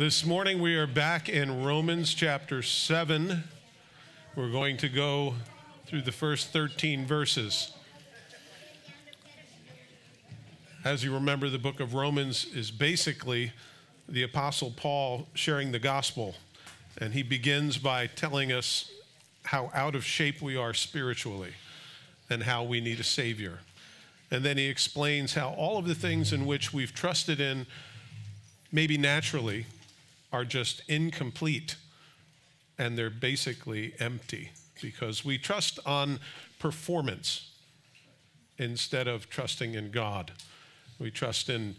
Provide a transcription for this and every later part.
This morning we are back in Romans chapter 7. We're going to go through the first 13 verses. As you remember, the book of Romans is basically the Apostle Paul sharing the gospel. And he begins by telling us how out of shape we are spiritually and how we need a Savior. And then he explains how all of the things in which we've trusted in, maybe naturally, are just incomplete and they're basically empty because we trust on performance instead of trusting in God. We trust in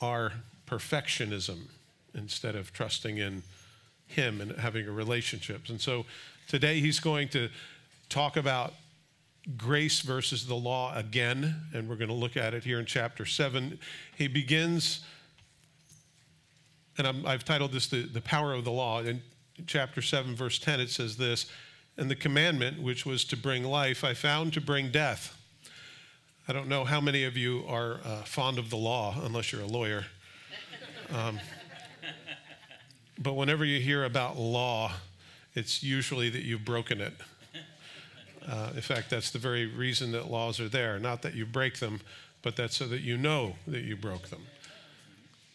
our perfectionism instead of trusting in Him and having a relationship. And so today he's going to talk about grace versus the law again, and we're going to look at it here in chapter 7. He begins and i have titled this the, the Power of the Law. In chapter 7, verse 10, it says this And the commandment, which was to bring life, I found to bring death. I don't know how many of you are uh, fond of the law, unless you're a lawyer. Um, but whenever you hear about law, it's usually that you've broken it. Uh, in fact, that's the very reason that laws are there. Not that you break them, but that's so that you know that you broke them.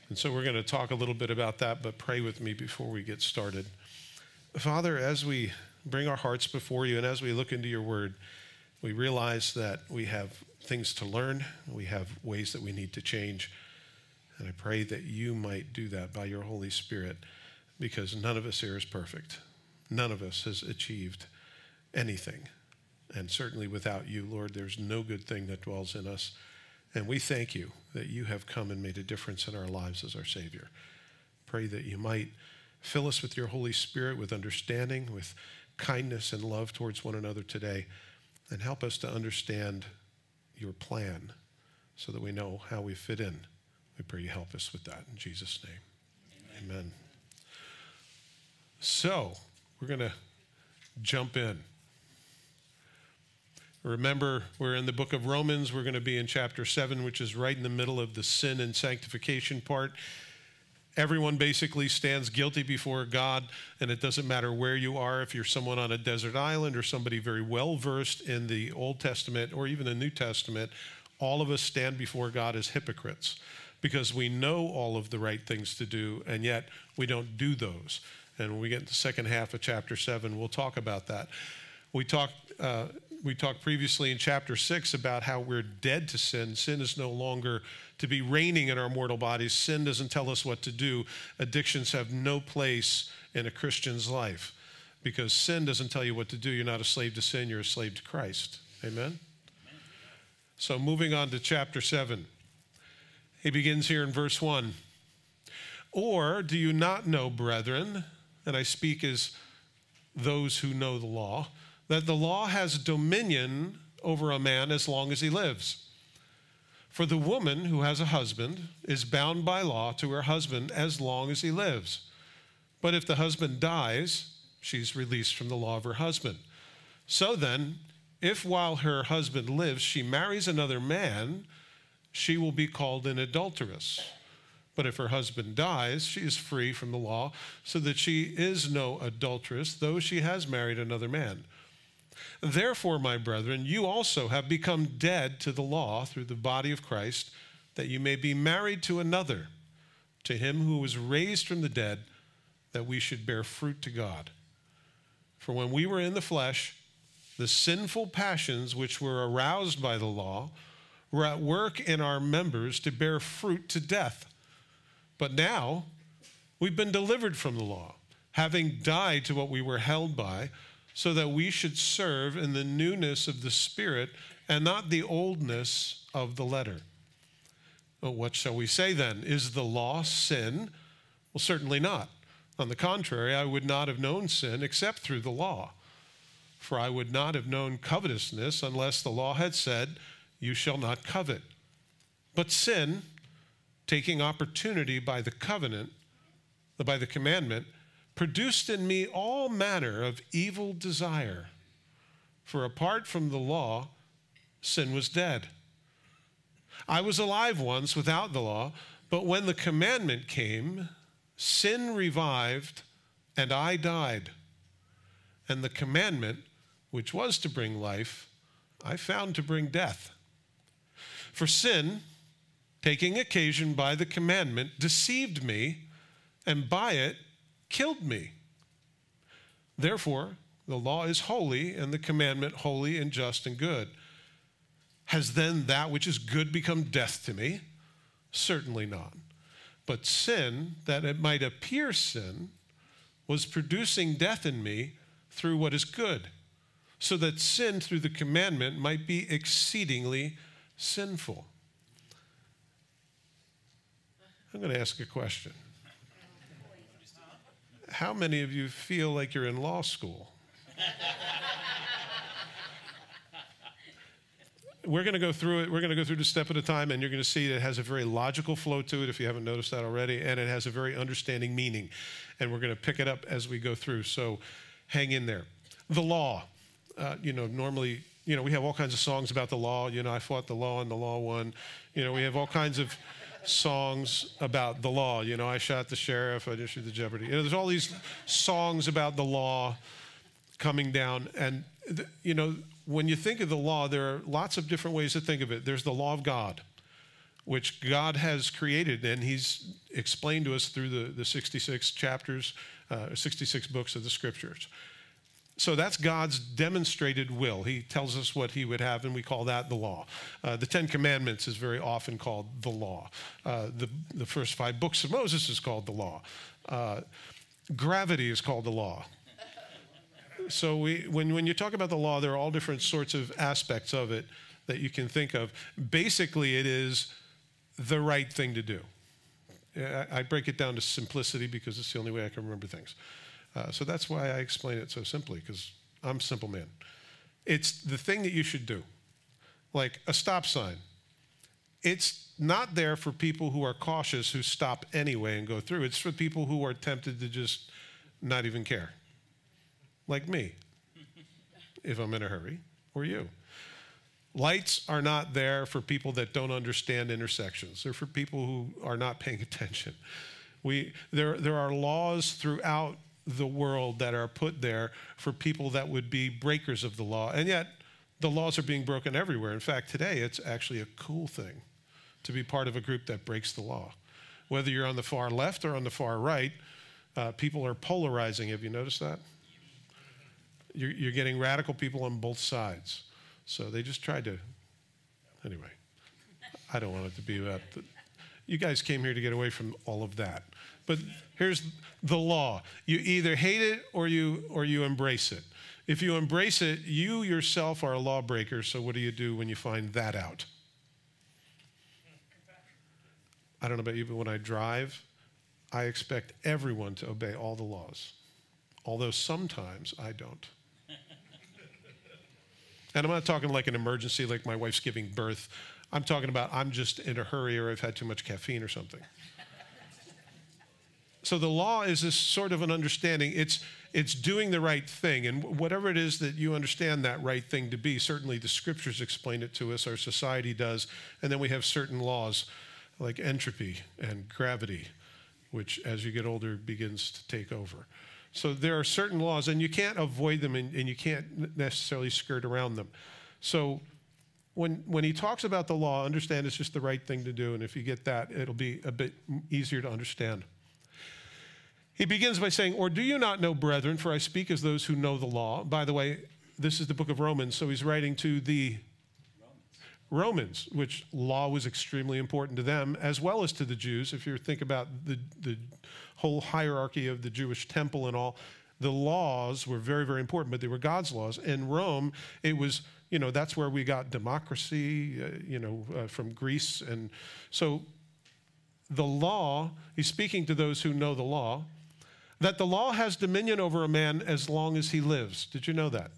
And so we're going to talk a little bit about that, but pray with me before we get started. Father, as we bring our hearts before you and as we look into your word, we realize that we have things to learn, we have ways that we need to change. And I pray that you might do that by your Holy Spirit because none of us here is perfect. None of us has achieved anything. And certainly without you, Lord, there's no good thing that dwells in us. And we thank you that you have come and made a difference in our lives as our Savior. Pray that you might fill us with your Holy Spirit, with understanding, with kindness and love towards one another today, and help us to understand your plan so that we know how we fit in. We pray you help us with that in Jesus' name. Amen. Amen. So, we're going to jump in. Remember, we're in the book of Romans. We're going to be in chapter 7, which is right in the middle of the sin and sanctification part. Everyone basically stands guilty before God, and it doesn't matter where you are, if you're someone on a desert island or somebody very well versed in the Old Testament or even the New Testament, all of us stand before God as hypocrites because we know all of the right things to do, and yet we don't do those. And when we get to the second half of chapter 7, we'll talk about that. We talked. Uh, we talked previously in chapter 6 about how we're dead to sin. Sin is no longer to be reigning in our mortal bodies. Sin doesn't tell us what to do. Addictions have no place in a Christian's life because sin doesn't tell you what to do. You're not a slave to sin, you're a slave to Christ. Amen? So, moving on to chapter 7, he begins here in verse 1. Or do you not know, brethren, and I speak as those who know the law, that the law has dominion over a man as long as he lives. For the woman who has a husband is bound by law to her husband as long as he lives. But if the husband dies, she's released from the law of her husband. So then, if while her husband lives she marries another man, she will be called an adulteress. But if her husband dies, she is free from the law, so that she is no adulteress, though she has married another man. Therefore, my brethren, you also have become dead to the law through the body of Christ, that you may be married to another, to him who was raised from the dead, that we should bear fruit to God. For when we were in the flesh, the sinful passions which were aroused by the law were at work in our members to bear fruit to death. But now we've been delivered from the law, having died to what we were held by so that we should serve in the newness of the Spirit and not the oldness of the letter. Well, what shall we say then? Is the law sin? Well, certainly not. On the contrary, I would not have known sin except through the law. For I would not have known covetousness unless the law had said, You shall not covet. But sin, taking opportunity by the covenant, by the commandment, produced in me all manner of evil desire. For apart from the law, sin was dead. I was alive once without the law, but when the commandment came, sin revived, and I died. And the commandment, which was to bring life, I found to bring death. For sin, taking occasion by the commandment, deceived me, and by it killed me. Therefore, the law is holy, and the commandment holy and just and good. Has then that which is good become death to me? Certainly not. But sin, that it might appear sin, was producing death in me through what is good, so that sin through the commandment might be exceedingly sinful. I'm going to ask a question. How many of you feel like you're in law school? we're going to go through it. We're going to go through the step at a time, and you're going to see it has a very logical flow to it if you haven't noticed that already, and it has a very understanding meaning. And we're going to pick it up as we go through. So hang in there. The law. Uh, you know, normally, you know, we have all kinds of songs about the law. You know, I fought the law and the law won. You know, we have all kinds of songs about the law. You know, I shot the sheriff, I issued the jeopardy. You know, there's all these songs about the law coming down. And, you know, when you think of the law, there are lots of different ways to think of it. There's the law of God, which God has created, and He's explained to us through the, the 66 chapters, uh, 66 books of the scriptures. So that's God's demonstrated will. He tells us what he would have, and we call that the law. Uh, the Ten Commandments is very often called the law. Uh, the, the first five books of Moses is called the law. Uh, gravity is called the law so we, when, when you talk about the law, there are all different sorts of aspects of it that you can think of. Basically, it is the right thing to do. I, I break it down to simplicity because it's the only way I can remember things. Uh, so that's why I explain it so simply, because I'm a simple man. It's the thing that you should do, like a stop sign. It's not there for people who are cautious who stop anyway and go through. It's for people who are tempted to just not even care like me, if I'm in a hurry, or you. Lights are not there for people that don't understand intersections. They're for people who are not paying attention. We, there, there are laws throughout the world that are put there for people that would be breakers of the law. And yet, the laws are being broken everywhere. In fact, today, it's actually a cool thing to be part of a group that breaks the law. Whether you're on the far left or on the far right, uh, people are polarizing. Have you noticed that? you're, you're getting radical people on both sides. So they just tried to, anyway, I don't want it to be about, the, you guys came here to get away from all of that. But here's the law. You either hate it or you, or you embrace it. If you embrace it, you yourself are a lawbreaker, so what do you do when you find that out? I don't know about you, but when I drive, I expect everyone to obey all the laws, although sometimes I don't. And I'm not talking like an emergency, like my wife's giving birth. I'm talking about I'm just in a hurry or I've had too much caffeine or something. So the law is this sort of an understanding. It's it's doing the right thing, and whatever it is that you understand that right thing to be. Certainly, the scriptures explain it to us. Our society does, and then we have certain laws like entropy and gravity, which, as you get older, begins to take over. So there are certain laws, and you can't avoid them and, and you can't necessarily skirt around them. So when, when he talks about the law, understand it's just the right thing to do. And if you get that, it'll be a bit easier to understand. He begins by saying, Or do you not know, brethren, for I speak as those who know the law? By the way, this is the book of Romans, so he's writing to the Romans, which law was extremely important to them as well as to the Jews. If you think about the, the whole hierarchy of the Jewish temple and all, the laws were very, very important, but they were God's laws. In Rome, it was, you know, that's where we got democracy, uh, you know, uh, from Greece. And so the law, he's speaking to those who know the law, that the law has dominion over a man as long as he lives. Did you know that?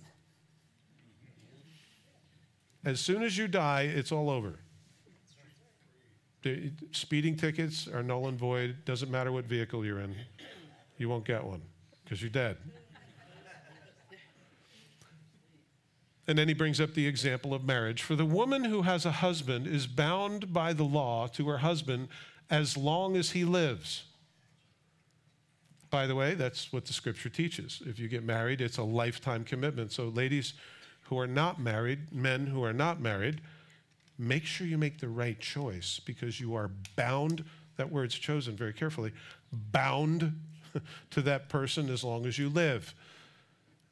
As soon as you die, it's all over. Speeding tickets are null and void. Doesn't matter what vehicle you're in. You won't get one because you're dead. And then he brings up the example of marriage. For the woman who has a husband is bound by the law to her husband as long as he lives. By the way, that's what the scripture teaches. If you get married, it's a lifetime commitment. So, ladies who are not married, men who are not married, make sure you make the right choice because you are bound, that word's chosen very carefully, bound to that person as long as you live.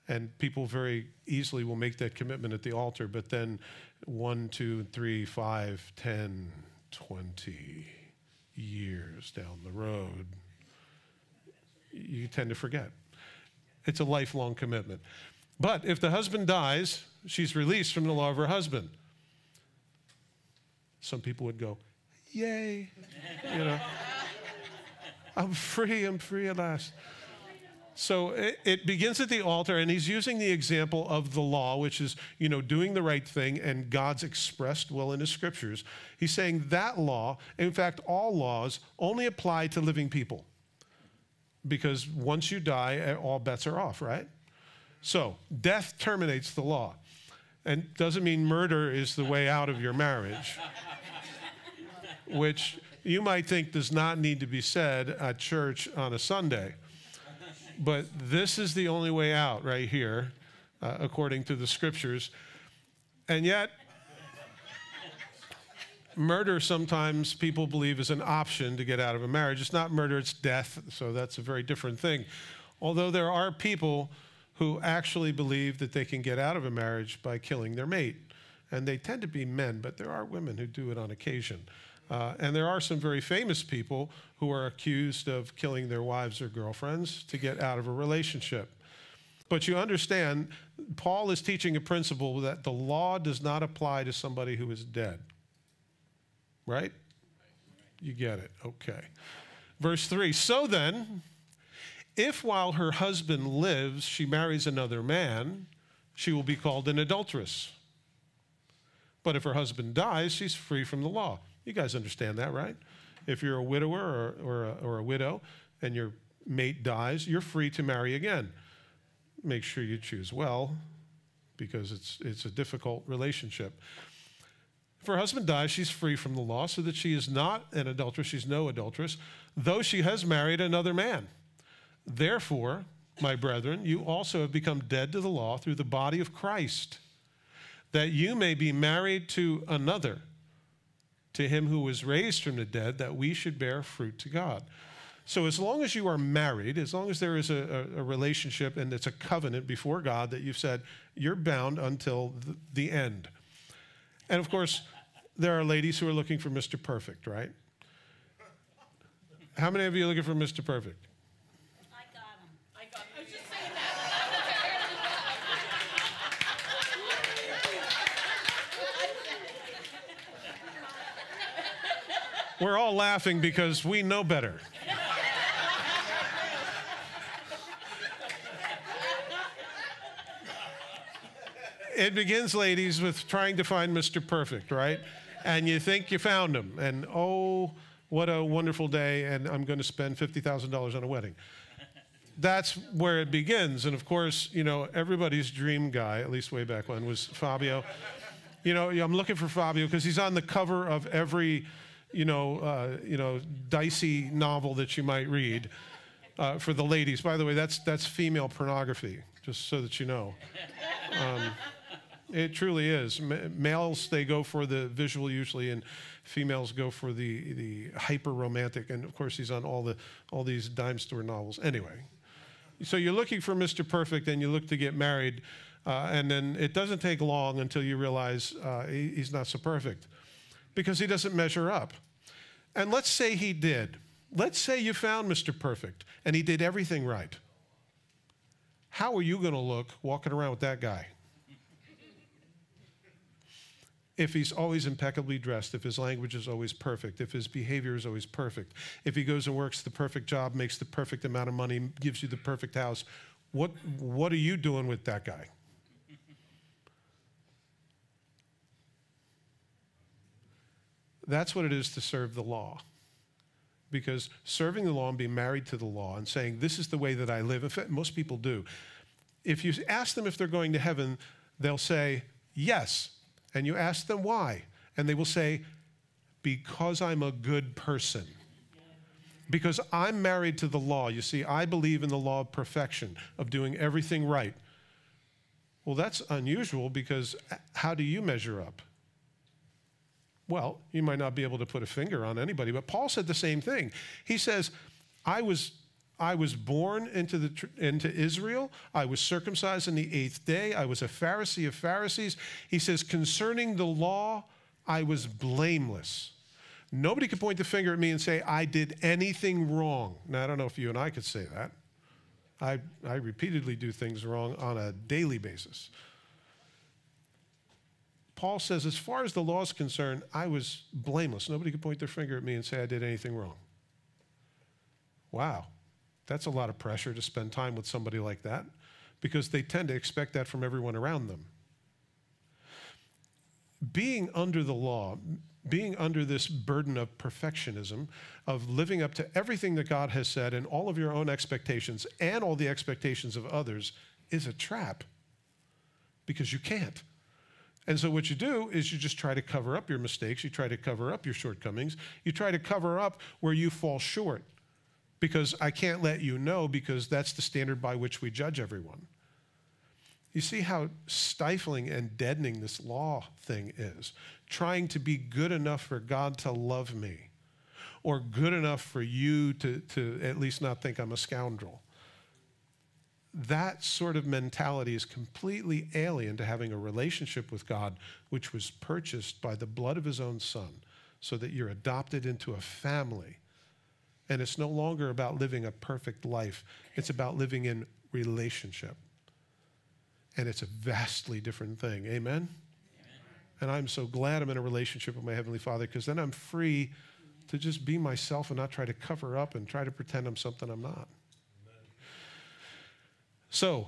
And people very easily will make that commitment at the altar, but then one, two, three, five, ten, twenty years down the road, you tend to forget. It's a lifelong commitment. But if the husband dies, she's released from the law of her husband. Some people would go, Yay, you know, I'm free, I'm free at last. So it, it, begins at the altar, and he's using the example of the law, which is, you know, doing the right thing and God's expressed will in his scriptures. He's saying that law, in fact, all laws, only apply to living people. Because once you die, eh, all bets are off, right? So death terminates the law. And doesn't mean murder is the way out of your marriage, which you might think does not need to be said at church on a Sunday. But this is the only way out right here, uh, according to the scriptures. And yet, murder sometimes people believe is an option to get out of a marriage. It's not murder, it's death. So that's a very different thing. Although there are people who actually believe that they can get out of a marriage by killing their mate. And they tend to be men, but there are women who do it on occasion. Uh, and there are some very famous people who are accused of killing their wives or girlfriends to get out of a relationship. But you understand, Paul is teaching a principle that the law does not apply to somebody who is dead. Right? You get it. Okay. Verse 3 So then, if while her husband lives she marries another man, she will be called an adulteress. But if her husband dies, she's free from the law. You guys understand that, right? If you're a widower or, or, a, or a widow and your mate dies, you're free to marry again. Make sure you choose well because it's, it's a difficult relationship. If her husband dies, she's free from the law so that she is not an adulteress, she's no adulteress, though she has married another man. Therefore, my brethren, you also have become dead to the law through the body of Christ, that you may be married to another to him who was raised from the dead, that we should bear fruit to God. So, as long as you are married, as long as there is a, a, a relationship and it's a covenant before God that you've said, you're bound until the, the end. And of course, there are ladies who are looking for Mr. Perfect, right? How many of you are looking for Mr. Perfect? I got it. We're all laughing because we know better. It begins, ladies, with trying to find Mr. Perfect, right? And you think you found him, and oh, what a wonderful day, and I'm going to spend $50,000 on a wedding. That's where it begins. And of course, you know, everybody's dream guy, at least way back when, was Fabio. You know, I'm looking for Fabio because he's on the cover of every you know, uh, you know, dicey novel that you might read uh, for the ladies. By the way, that's that's female pornography, just so that you know. Um, it truly is. Males they go for the visual usually, and females go for the the hyper romantic. And of course, he's on all the all these dime store novels. Anyway, so you're looking for Mr. Perfect, and you look to get married, uh, and then it doesn't take long until you realize uh, he, he's not so perfect because he doesn't measure up. And let's say he did. Let's say you found Mr. Perfect and he did everything right. How are you going to look walking around with that guy? If he's always impeccably dressed, if his language is always perfect, if his behavior is always perfect, if he goes and works the perfect job, makes the perfect amount of money, gives you the perfect house, what, what are you doing with that guy? That's what it is to serve the law. Because serving the law and being married to the law and saying, this is the way that I live, in fact, most people do. If you ask them if they're going to heaven, they'll say, yes. And you ask them why. And they will say, because I'm a good person. because I'm married to the law. You see, I believe in the law of perfection, of doing everything right. Well, that's unusual because uh, how do you measure up? Well, you might not be able to put a finger on anybody, but Paul said the same thing. He says, I was I was born into, the, into Israel. I was circumcised on the eighth day. I was a Pharisee of Pharisees. He says, concerning the law, I was blameless. Nobody could point the finger at me and say, I did anything wrong. Now, I don't know if you and I could say that. I, I repeatedly do things wrong on a daily basis. Paul says, as far as the law is concerned, I was blameless. Nobody could point their finger at me and say I did anything wrong. Wow, that's a lot of pressure to spend time with somebody like that because they tend to expect that from everyone around them. Being under the law, being under this burden of perfectionism, of living up to everything that God has said and all of your own expectations and all the expectations of others, is a trap because you can't. And so what you do is you just try to cover up your mistakes, you try to cover up your shortcomings, you try to cover up where you fall short. Because I can't let you know because that's the standard by which we judge everyone. You see how stifling and deadening this law thing is. Trying to be good enough for God to love me, or good enough for you to, to at least not think I'm a scoundrel that sort of mentality is completely alien to having a relationship with God, which was purchased by the blood of his own son, so that you're adopted into a family. And it's no longer about living a perfect life, it's about living in relationship. And it's a vastly different thing. Amen? Amen. And I'm so glad I'm in a relationship with my Heavenly Father because then I'm free to just be myself and not try to cover up and try to pretend I'm something I'm not. So,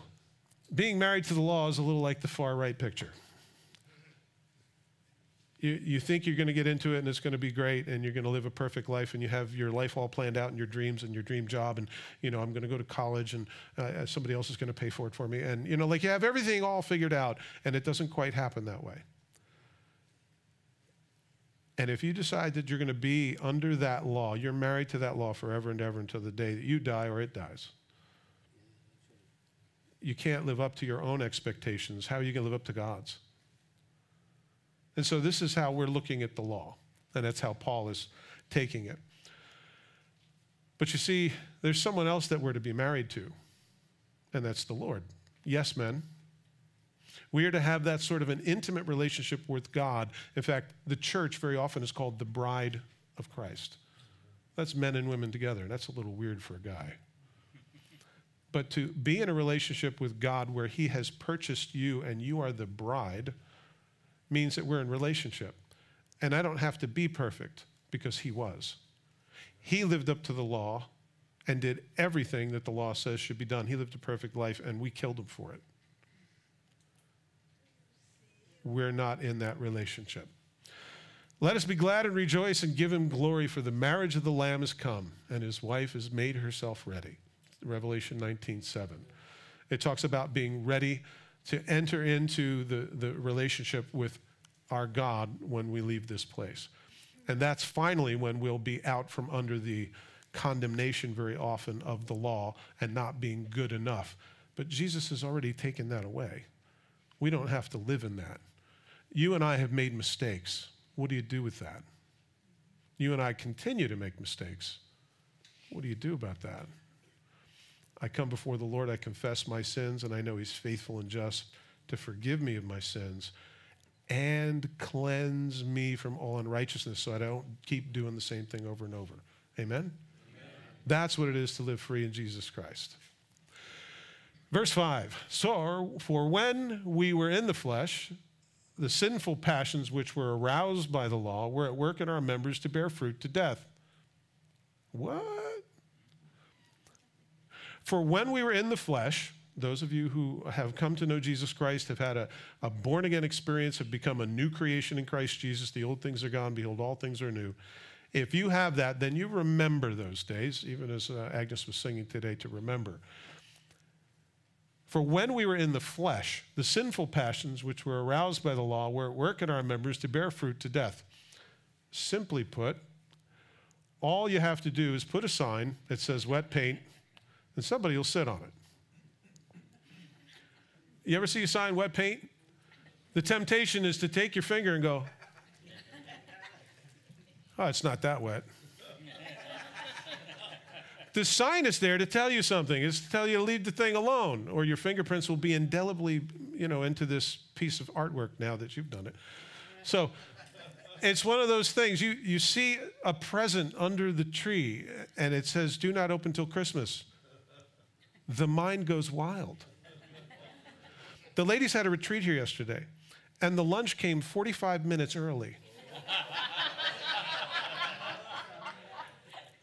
being married to the law is a little like the far right picture. You, you think you're going to get into it and it's going to be great and you're going to live a perfect life and you have your life all planned out and your dreams and your dream job and you know i'm going to go to college and uh, somebody else is going to pay for it for me and you know like you have everything all figured out and it doesn't quite happen that way and if you decide that you're going to be under that law you're married to that law forever and ever until the day that you die or it dies you can't live up to your own expectations. How are you going to live up to God's? And so this is how we're looking at the law, and that's how Paul is taking it. But you see, there's someone else that we're to be married to, and that's the Lord. Yes, men. We are to have that sort of an intimate relationship with God. In fact, the church very often is called the bride of Christ. That's men and women together. That's a little weird for a guy. But to be in a relationship with God where He has purchased you and you are the bride means that we're in relationship. And I don't have to be perfect because He was. He lived up to the law and did everything that the law says should be done. He lived a perfect life and we killed him for it. We're not in that relationship. Let us be glad and rejoice and give him glory, for the marriage of the Lamb is come, and his wife has made herself ready. Revelation 19:7. It talks about being ready to enter into the, the relationship with our God when we leave this place. And that's finally when we'll be out from under the condemnation very often of the law and not being good enough. But Jesus has already taken that away. We don't have to live in that. You and I have made mistakes. What do you do with that? You and I continue to make mistakes. What do you do about that? I come before the Lord, I confess my sins, and I know He's faithful and just to forgive me of my sins and cleanse me from all unrighteousness so I don't keep doing the same thing over and over. Amen? Amen? That's what it is to live free in Jesus Christ. Verse 5 So, for when we were in the flesh, the sinful passions which were aroused by the law were at work in our members to bear fruit to death. What? For when we were in the flesh, those of you who have come to know Jesus Christ have had a, a born again experience, have become a new creation in Christ Jesus. The old things are gone, behold, all things are new. If you have that, then you remember those days, even as uh, Agnes was singing today to remember. For when we were in the flesh, the sinful passions which were aroused by the law were at work in our members to bear fruit to death. Simply put, all you have to do is put a sign that says wet paint, and somebody will sit on it. You ever see a sign wet paint? The temptation is to take your finger and go, oh, it's not that wet. the sign is there to tell you something. It's to tell you to leave the thing alone, or your fingerprints will be indelibly, you know, into this piece of artwork now that you've done it. So it's one of those things. You, you see a present under the tree, and it says, do not open till Christmas. The mind goes wild. The ladies had a retreat here yesterday, and the lunch came 45 minutes early.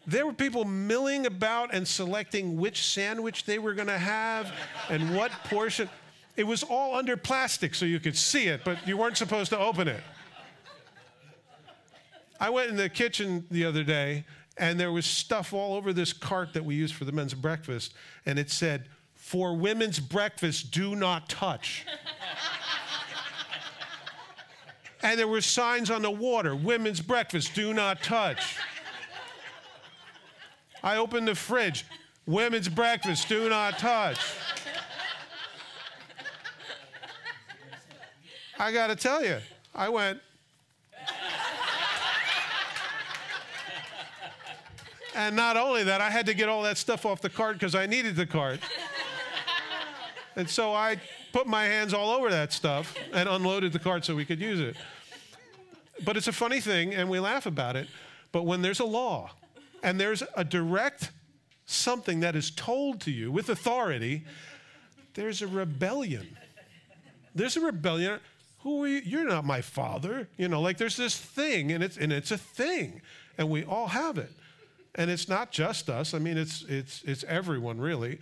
there were people milling about and selecting which sandwich they were going to have and what portion. It was all under plastic so you could see it, but you weren't supposed to open it. I went in the kitchen the other day and there was stuff all over this cart that we used for the men's breakfast, and it said, For women's breakfast, do not touch. and there were signs on the water, Women's breakfast, do not touch. I opened the fridge, Women's breakfast, do not touch. I got to tell you, I went, And not only that, I had to get all that stuff off the cart because I needed the cart. and so I put my hands all over that stuff and unloaded the cart so we could use it. But it's a funny thing, and we laugh about it. But when there's a law and there's a direct something that is told to you with authority, there's a rebellion. There's a rebellion. Who are you? You're not my father. You know, like there's this thing, and it's and it's a thing, and we all have it. And it's not just us. I mean, it's, it's, it's everyone, really.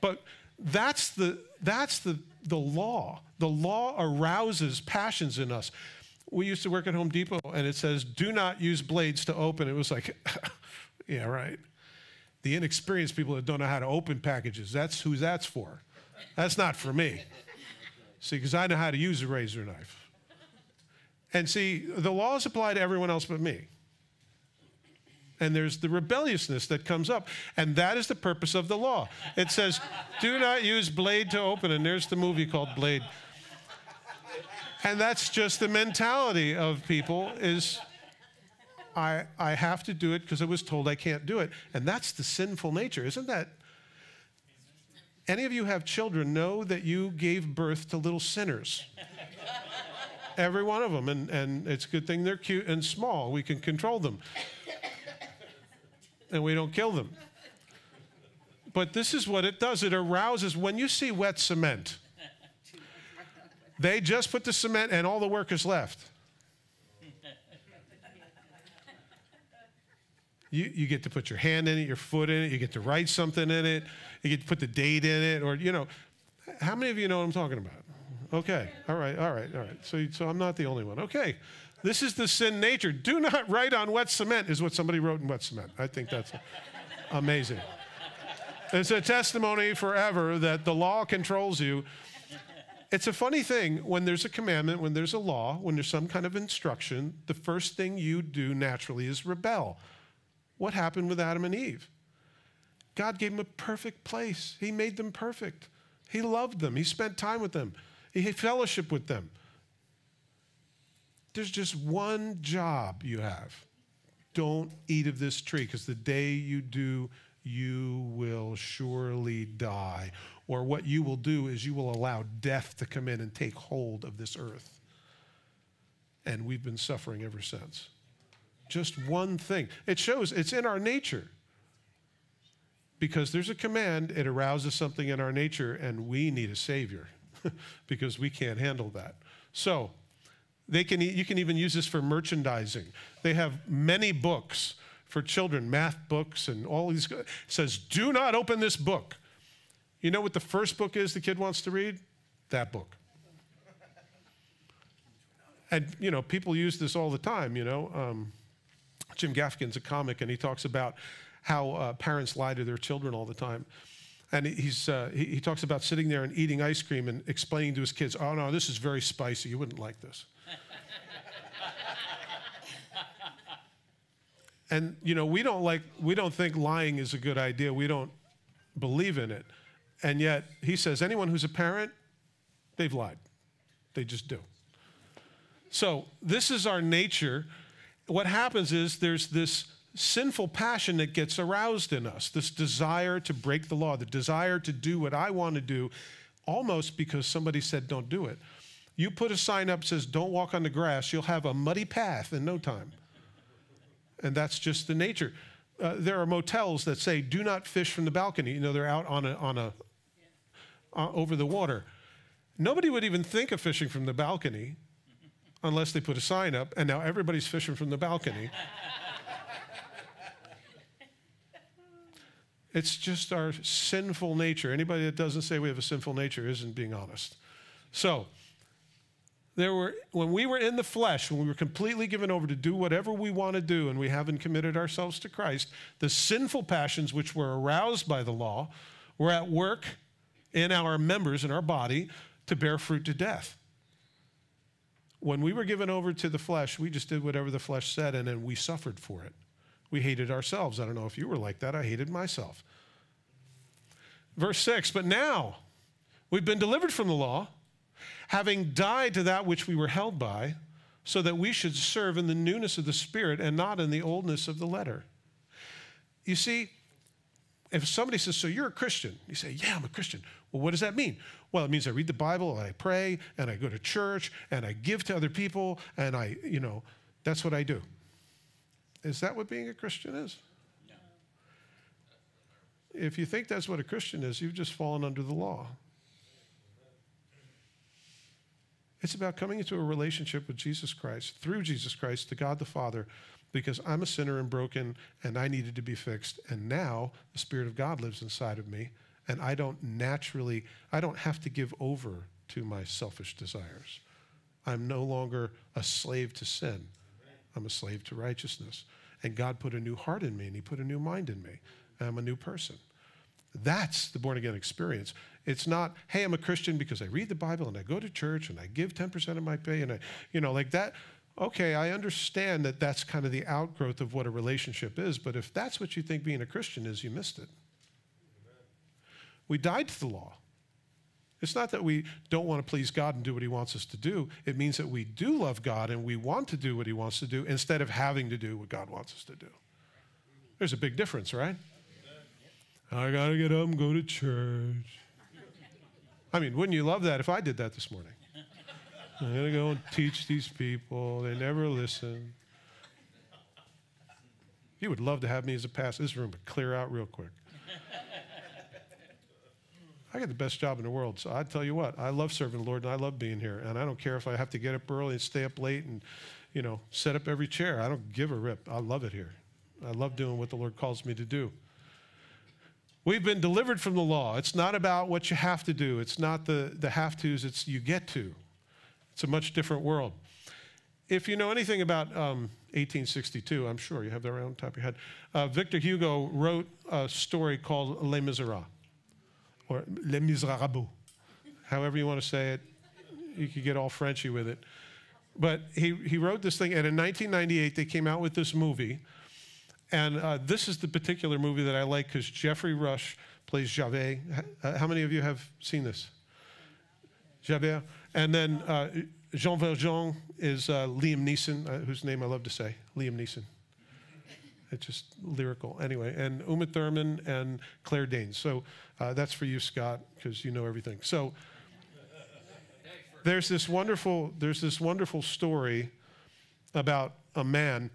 But that's, the, that's the, the law. The law arouses passions in us. We used to work at Home Depot, and it says, do not use blades to open. It was like, yeah, right. The inexperienced people that don't know how to open packages, that's who that's for. That's not for me. See, because I know how to use a razor knife. And see, the laws apply to everyone else but me and there's the rebelliousness that comes up. And that is the purpose of the law. It says, do not use blade to open. And there's the movie called Blade. And that's just the mentality of people is I, I have to do it because I was told I can't do it. And that's the sinful nature. Isn't that? Any of you have children know that you gave birth to little sinners. Every one of them. And, and it's a good thing they're cute and small. We can control them and we don't kill them. But this is what it does it arouses when you see wet cement. They just put the cement and all the work is left. You, you get to put your hand in it, your foot in it, you get to write something in it, you get to put the date in it, or, you know, how many of you know what I'm talking about? Okay, all right, all right, all right. So, so I'm not the only one. Okay, this is the sin nature. Do not write on wet cement, is what somebody wrote in wet cement. I think that's amazing. It's a testimony forever that the law controls you. It's a funny thing when there's a commandment, when there's a law, when there's some kind of instruction, the first thing you do naturally is rebel. What happened with Adam and Eve? God gave them a perfect place. He made them perfect. He loved them. He spent time with them. He had fellowship with them. There's just one job you have. Don't eat of this tree, because the day you do, you will surely die. Or what you will do is you will allow death to come in and take hold of this earth. And we've been suffering ever since. Just one thing. It shows it's in our nature. Because there's a command, it arouses something in our nature, and we need a Savior because we can't handle that. So, they can, you can even use this for merchandising. They have many books for children, math books and all these. It says, do not open this book. You know what the first book is the kid wants to read? That book. And, you know, people use this all the time, you know. Um, Jim Gaffigan's a comic, and he talks about how uh, parents lie to their children all the time. And he's, uh, he, he talks about sitting there and eating ice cream and explaining to his kids, oh, no, this is very spicy. You wouldn't like this. And you know, we don't like we don't think lying is a good idea. We don't believe in it. And yet he says anyone who's a parent, they've lied. They just do. So, this is our nature. What happens is there's this sinful passion that gets aroused in us, this desire to break the law, the desire to do what I want to do, almost because somebody said don't do it. You put a sign up that says don't walk on the grass, you'll have a muddy path in no time. And that's just the nature. Uh, there are motels that say do not fish from the balcony. You know, they're out on a, on a uh, over the water. Nobody would even think of fishing from the balcony unless they put a sign up, and now everybody's fishing from the balcony. it's just our sinful nature. Anybody that doesn't say we have a sinful nature isn't being honest. So, there were when we were in the flesh, when we were completely given over to do whatever we want to do and we haven't committed ourselves to Christ, the sinful passions which were aroused by the law were at work in our members in our body to bear fruit to death. When we were given over to the flesh, we just did whatever the flesh said and then we suffered for it. We hated ourselves. I don't know if you were like that. I hated myself. Verse 6 But now we've been delivered from the law, having died to that which we were held by, so that we should serve in the newness of the Spirit and not in the oldness of the letter. You see, if somebody says, So you're a Christian, you say, Yeah, I'm a Christian. Well, what does that mean? Well, it means I read the Bible and I pray and I go to church and I give to other people and I, you know, that's what I do. Is that what being a Christian is? No. If you think that's what a Christian is, you've just fallen under the law. It's about coming into a relationship with Jesus Christ, through Jesus Christ, to God the Father, because I'm a sinner and broken and I needed to be fixed. And now the Spirit of God lives inside of me and I don't naturally, I don't have to give over to my selfish desires. I'm no longer a slave to sin. I'm a slave to righteousness. And God put a new heart in me and He put a new mind in me. I'm a new person. That's the born again experience. It's not, hey, I'm a Christian because I read the Bible and I go to church and I give 10% of my pay and I, you know, like that. Okay, I understand that that's kind of the outgrowth of what a relationship is, but if that's what you think being a Christian is, you missed it. We died to the law. It's not that we don't want to please God and do what He wants us to do. It means that we do love God and we want to do what He wants to do instead of having to do what God wants us to do. There's a big difference, right? I got to get up and go to church. I mean, wouldn't you love that if I did that this morning? I'm going to go and teach these people. They never listen. You would love to have me as a pastor. This room would clear out real quick. I got the best job in the world. So I tell you what, I love serving the Lord and I love being here. And I don't care if I have to get up early and stay up late and, you know, set up every chair. I don't give a rip. I love it here. I love doing what the Lord calls me to do. We've been delivered from the law. It's not about what you have to do. It's not the, the have tos, it's you get to. It's a much different world. If you know anything about um, 1862, I'm sure you have that on top of your head. Uh, Victor Hugo wrote a story called Les Miserables or Les Miserables, however you want to say it. You could get all Frenchy with it. But he, he wrote this thing, and in 1998, they came out with this movie. And uh, this is the particular movie that I like because Geoffrey Rush plays Javert. How many of you have seen this? Javert. And then uh, Jean Valjean is uh, Liam Neeson, uh, whose name I love to say, Liam Neeson. It's just lyrical. Anyway, and Uma Thurman and Claire Danes. So uh, that's for you, Scott, because you know everything. So there's this wonderful, there's this wonderful story about a man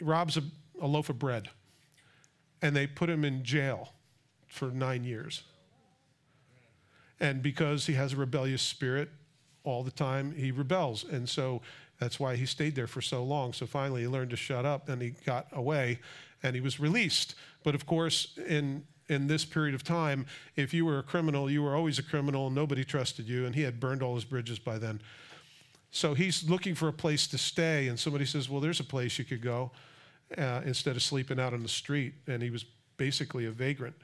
robs a, a loaf of bread, and they put him in jail for nine years. And because he has a rebellious spirit, all the time he rebels. And so that's why he stayed there for so long. So finally, he learned to shut up and he got away and he was released. But of course, in in this period of time, if you were a criminal, you were always a criminal and nobody trusted you, and he had burned all his bridges by then. So he's looking for a place to stay, and somebody says, Well, there's a place you could go uh, instead of sleeping out on the street. And he was basically a vagrant.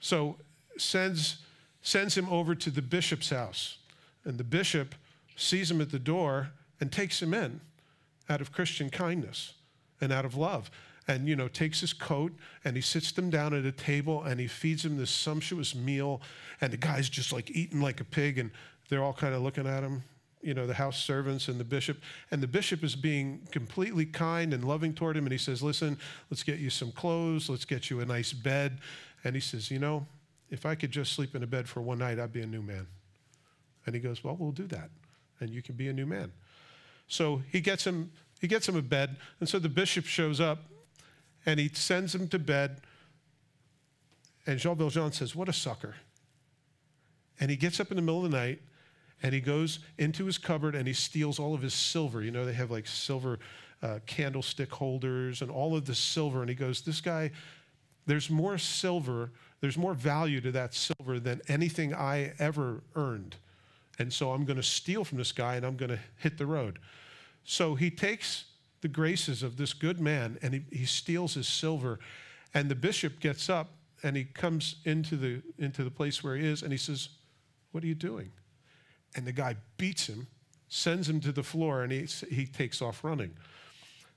So sends, sends him over to the bishop's house. And the bishop sees him at the door and takes him in out of Christian kindness and out of love. and you know takes his coat and he sits them down at a table and he feeds them this sumptuous meal and the guy's just like eating like a pig and they're all kind of looking at him you know the house servants and the bishop and the bishop is being completely kind and loving toward him and he says listen let's get you some clothes let's get you a nice bed and he says you know if i could just sleep in a bed for one night i'd be a new man and he goes well we'll do that and you can be a new man so he gets him he gets him a bed and so the bishop shows up and he sends him to bed. And Jean Valjean says, What a sucker. And he gets up in the middle of the night and he goes into his cupboard and he steals all of his silver. You know, they have like silver uh, candlestick holders and all of the silver. And he goes, This guy, there's more silver, there's more value to that silver than anything I ever earned. And so I'm going to steal from this guy and I'm going to hit the road. So he takes the graces of this good man and he, he steals his silver. And the bishop gets up and he comes into the, into the place where he is and he says, What are you doing? And the guy beats him, sends him to the floor, and he, he takes off running.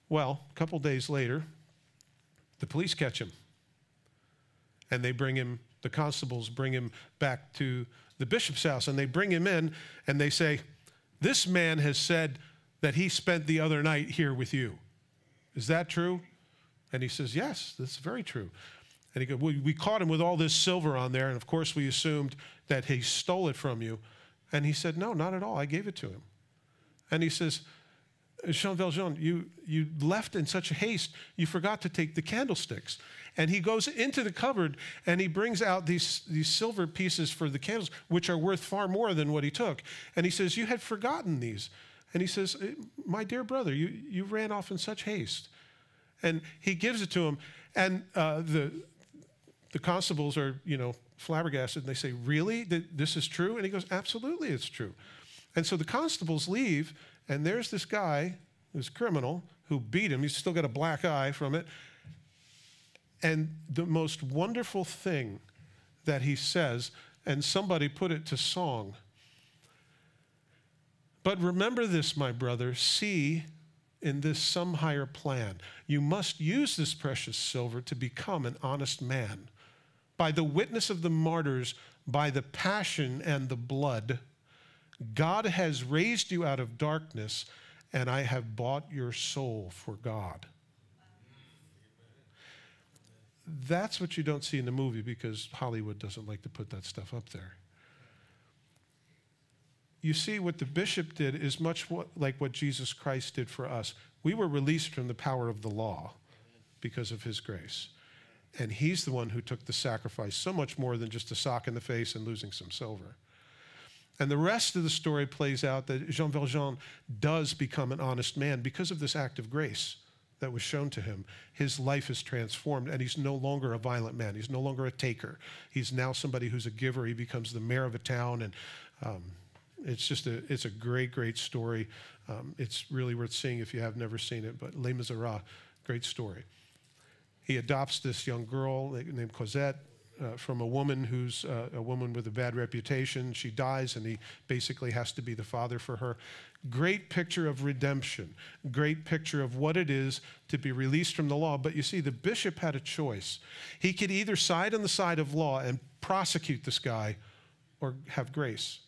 Well, a couple days later, the police catch him. And they bring him, the constables bring him back to the bishop's house, and they bring him in and they say, This man has said that he spent the other night here with you. Is that true? And he says, Yes, that's very true. And he goes, we, we caught him with all this silver on there, and of course we assumed that he stole it from you. And he said, No, not at all. I gave it to him. And he says, Jean Valjean, you, you left in such haste, you forgot to take the candlesticks. And he goes into the cupboard and he brings out these, these silver pieces for the candles, which are worth far more than what he took. And he says, You had forgotten these. And he says, eh, My dear brother, you, you ran off in such haste. And he gives it to him. And uh, the, the constables are, you know, flabbergasted. And they say, Really? This is true? And he goes, Absolutely, it's true. And so the constables leave, and there's this guy, this criminal, who beat him. He's still got a black eye from it. And the most wonderful thing that he says, and somebody put it to song but remember this, my brother see in this some higher plan. You must use this precious silver to become an honest man. By the witness of the martyrs, by the passion and the blood, God has raised you out of darkness, and I have bought your soul for God. That's what you don't see in the movie because Hollywood doesn't like to put that stuff up there you see, what the bishop did is much like what Jesus Christ did for us. We were released from the power of the law because of his grace. And he's the one who took the sacrifice, so much more than just a sock in the face and losing some silver. And the rest of the story plays out that Jean Valjean does become an honest man because of this act of grace that was shown to him. His life is transformed, and he's no longer a violent man. He's no longer a taker. He's now somebody who's a giver. He becomes the mayor of a town, and um, it's just a, it's a great, great story. Um, it's really worth seeing if you have never seen it, but Les Miserables, great story. He adopts this young girl named Cosette uh, from a woman who's uh, a woman with a bad reputation. She dies, and he basically has to be the father for her. Great picture of redemption. Great picture of what it is to be released from the law. But you see, the bishop had a choice. He could either side on the side of law and prosecute this guy or have grace.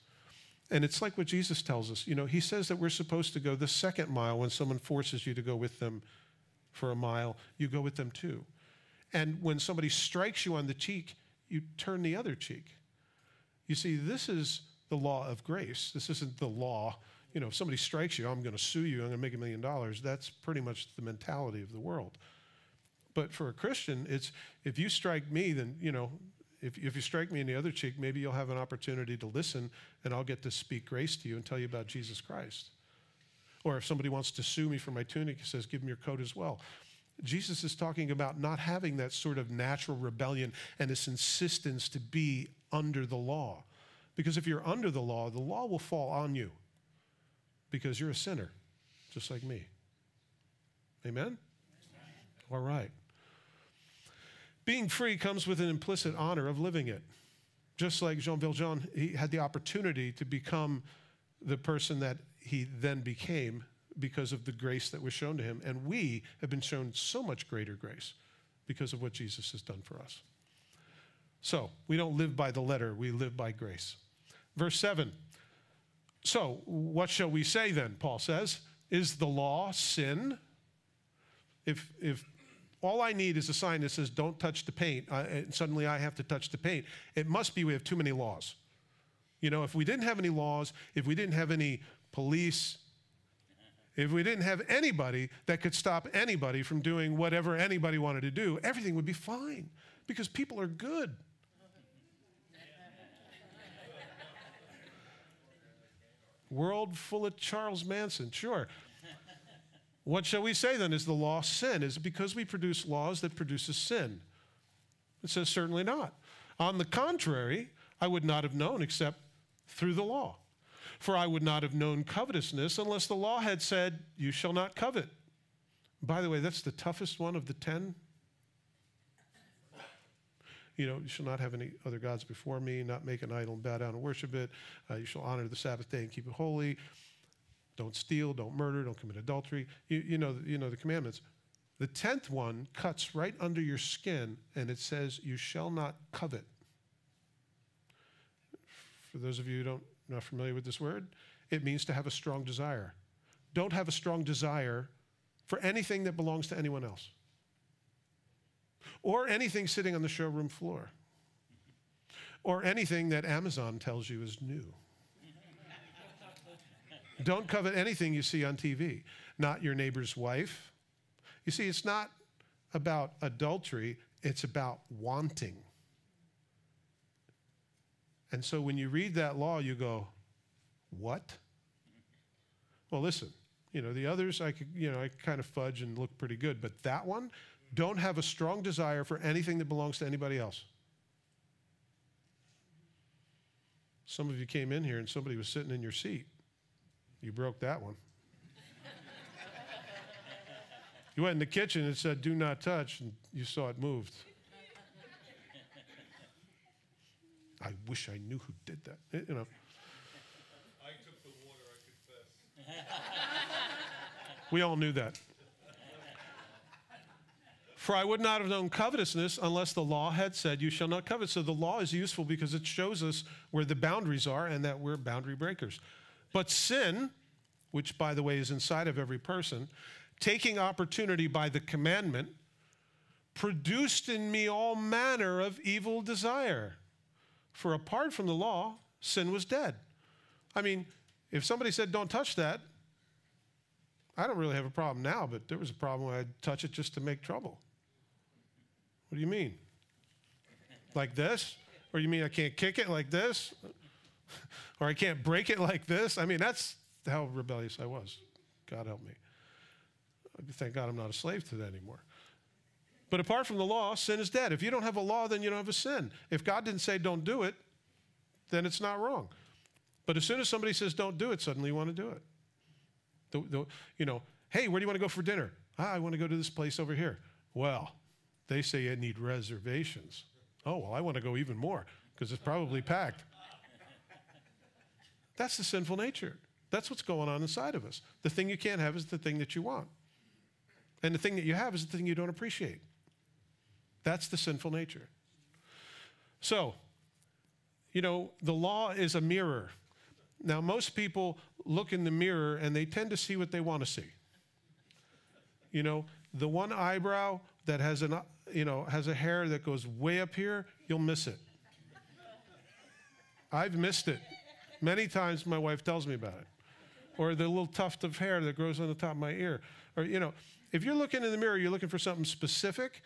And it's like what Jesus tells us. You know, he says that we're supposed to go the second mile when someone forces you to go with them for a mile, you go with them too. And when somebody strikes you on the cheek, you turn the other cheek. You see, this is the law of grace. This isn't the law. You know, if somebody strikes you, I'm going to sue you, I'm going to make a million dollars. That's pretty much the mentality of the world. But for a Christian, it's if you strike me, then, you know, if, if you strike me in the other cheek, maybe you'll have an opportunity to listen and I'll get to speak grace to you and tell you about Jesus Christ. Or if somebody wants to sue me for my tunic, he says, give me your coat as well. Jesus is talking about not having that sort of natural rebellion and this insistence to be under the law. Because if you're under the law, the law will fall on you because you're a sinner, just like me. Amen? All right. Being free comes with an implicit honor of living it. Just like Jean Valjean, he had the opportunity to become the person that he then became because of the grace that was shown to him. And we have been shown so much greater grace because of what Jesus has done for us. So we don't live by the letter, we live by grace. Verse 7. So, what shall we say then? Paul says, Is the law sin? If, if all I need is a sign that says, Don't touch the paint, uh, and suddenly I have to touch the paint, it must be we have too many laws. You know, if we didn't have any laws, if we didn't have any police, if we didn't have anybody that could stop anybody from doing whatever anybody wanted to do, everything would be fine because people are good. World full of Charles Manson, sure. What shall we say then? Is the law sin? Is it because we produce laws that produces sin? It says certainly not. On the contrary, I would not have known except through the law. For I would not have known covetousness unless the law had said, You shall not covet. By the way, that's the toughest one of the ten. You know, you shall not have any other gods before me, not make an idol and bow down and worship it. Uh, you shall honor the Sabbath day and keep it holy. Don't steal, don't murder, don't commit adultery. You, you, know, you know the commandments. The tenth one cuts right under your skin and it says, You shall not covet. For those of you who don't not familiar with this word, it means to have a strong desire. Don't have a strong desire for anything that belongs to anyone else or anything sitting on the showroom floor or anything that Amazon tells you is new. Don't covet anything you see on TV, not your neighbor's wife. You see, it's not about adultery, it's about wanting. And so when you read that law, you go, What? Well, listen, you know, the others I could, you know, I kind of fudge and look pretty good, but that one, don't have a strong desire for anything that belongs to anybody else. Some of you came in here and somebody was sitting in your seat. You broke that one. you went in the kitchen and said, Do not touch, and you saw it moved. I wish I knew who did that. You know. I took the water, I confess. We all knew that. For I would not have known covetousness unless the law had said, You shall not covet. So the law is useful because it shows us where the boundaries are and that we're boundary breakers. But sin, which by the way is inside of every person, taking opportunity by the commandment, produced in me all manner of evil desire. For apart from the law, sin was dead. I mean, if somebody said, don't touch that, I don't really have a problem now, but there was a problem when I'd touch it just to make trouble. What do you mean? Like this? Or you mean I can't kick it like this? or I can't break it like this? I mean, that's how rebellious I was. God help me. Thank God I'm not a slave to that anymore. But apart from the law, sin is dead. If you don't have a law, then you don't have a sin. If God didn't say don't do it, then it's not wrong. But as soon as somebody says don't do it, suddenly you want to do it. The, the, you know, hey, where do you want to go for dinner? Ah, I want to go to this place over here. Well, they say you need reservations. Oh, well, I want to go even more because it's probably packed. That's the sinful nature. That's what's going on inside of us. The thing you can't have is the thing that you want. And the thing that you have is the thing you don't appreciate. That's the sinful nature. So, you know, the law is a mirror. Now, most people look in the mirror and they tend to see what they want to see. You know, the one eyebrow that has an, you know, has a hair that goes way up here, you'll miss it. I've missed it. Many times my wife tells me about it. Or the little tuft of hair that grows on the top of my ear. Or, you know, if you're looking in the mirror, you're looking for something specific,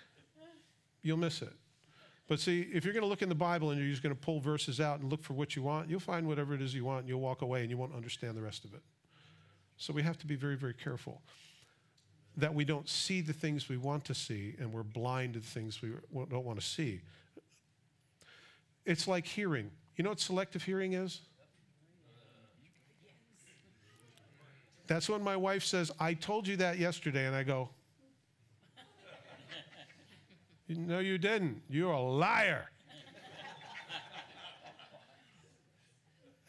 you'll miss it. But see, if you're going to look in the Bible and you're just going to pull verses out and look for what you want, you'll find whatever it is you want and you'll walk away and you won't understand the rest of it. So we have to be very, very careful that we don't see the things we want to see and we're blind to the things we don't want to see. It's like hearing. You know what selective hearing is? That's when my wife says, I told you that yesterday, and I go, No, you didn't. You're a liar.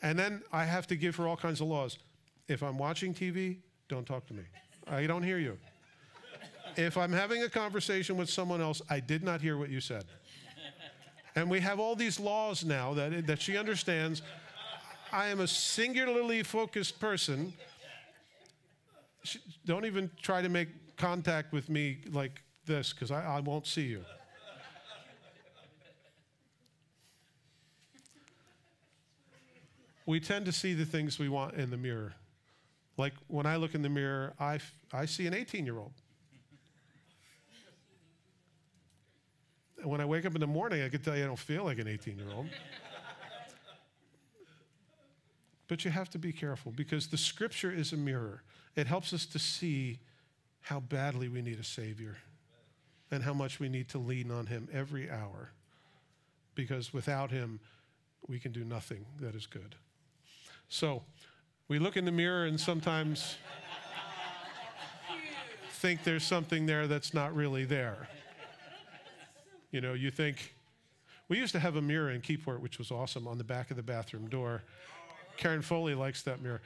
and then I have to give her all kinds of laws. If I'm watching TV, don't talk to me. I don't hear you. If I'm having a conversation with someone else, I did not hear what you said. And we have all these laws now that, that she understands. I am a singularly focused person. She, don't even try to make contact with me like this because I, I won't see you. we tend to see the things we want in the mirror. Like when I look in the mirror, I, I see an 18 year old. And when I wake up in the morning, I can tell you I don't feel like an 18 year old. but you have to be careful because the scripture is a mirror. It helps us to see how badly we need a Savior and how much we need to lean on Him every hour because without Him, we can do nothing that is good. So we look in the mirror and sometimes think there's something there that's not really there. You know, you think, we used to have a mirror in Keyport, which was awesome, on the back of the bathroom door. Karen Foley likes that mirror.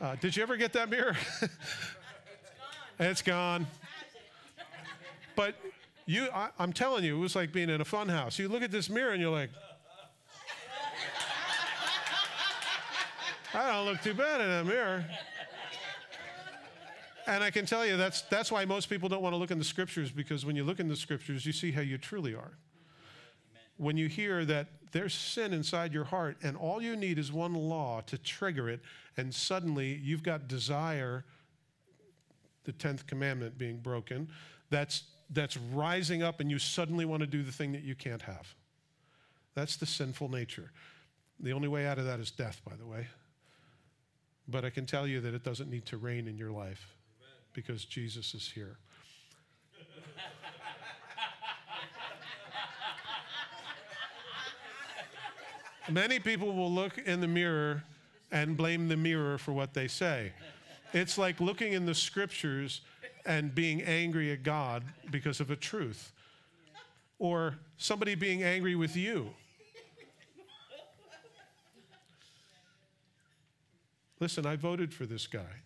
Uh, did you ever get that mirror? it's gone. But you, I, I'm telling you, it was like being in a fun house. You look at this mirror and you're like, I don't look too bad in that mirror. And I can tell you that's, that's why most people don't want to look in the scriptures because when you look in the scriptures, you see how you truly are. When you hear that there's sin inside your heart and all you need is one law to trigger it, and suddenly you've got desire, the 10th commandment being broken, that's, that's rising up and you suddenly want to do the thing that you can't have. That's the sinful nature. The only way out of that is death, by the way. But I can tell you that it doesn't need to reign in your life because Jesus is here. Many people will look in the mirror and blame the mirror for what they say. It's like looking in the scriptures and being angry at God because of a truth, or somebody being angry with you Listen, I voted for this guy.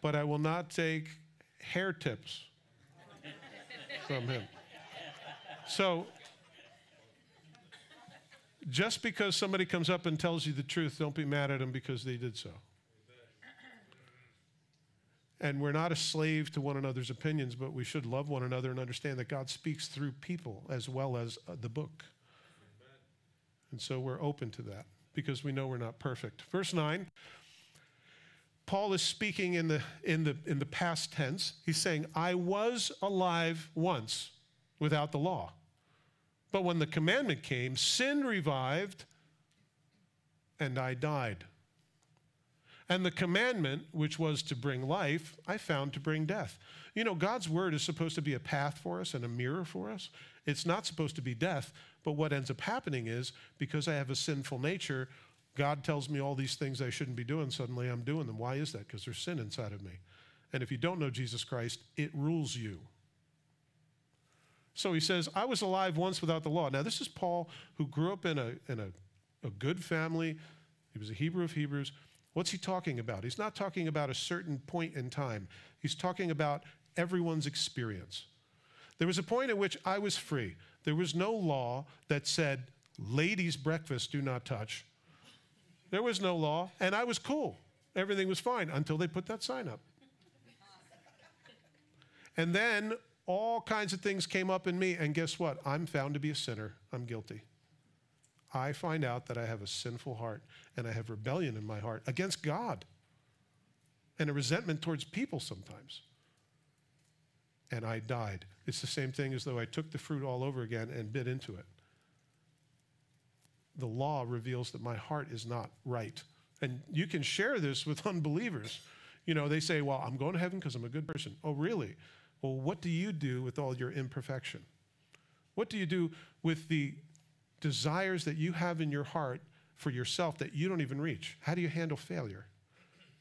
but I will not take hair tips from him. So, just because somebody comes up and tells you the truth, don't be mad at them because they did so. And we're not a slave to one another's opinions, but we should love one another and understand that God speaks through people as well as uh, the book. And so we're open to that because we know we're not perfect. Verse 9. Paul is speaking in the, in, the, in the past tense. He's saying, I was alive once without the law. But when the commandment came, sin revived and I died. And the commandment, which was to bring life, I found to bring death. You know, God's word is supposed to be a path for us and a mirror for us. It's not supposed to be death, but what ends up happening is because I have a sinful nature, God tells me all these things I shouldn't be doing, suddenly I'm doing them. Why is that? Because there's sin inside of me. And if you don't know Jesus Christ, it rules you. So he says, I was alive once without the law. Now, this is Paul who grew up in a, in a, a good family. He was a Hebrew of Hebrews. What's he talking about? He's not talking about a certain point in time, he's talking about everyone's experience. There was a point at which I was free. There was no law that said, ladies' breakfast do not touch. There was no law, and I was cool. Everything was fine until they put that sign up. And then all kinds of things came up in me, and guess what? I'm found to be a sinner. I'm guilty. I find out that I have a sinful heart and I have rebellion in my heart against God and a resentment towards people sometimes. And I died. It's the same thing as though I took the fruit all over again and bit into it. The law reveals that my heart is not right. And you can share this with unbelievers. You know, they say, Well, I'm going to heaven because I'm a good person. Oh, really? Well, what do you do with all your imperfection? What do you do with the desires that you have in your heart for yourself that you don't even reach? How do you handle failure?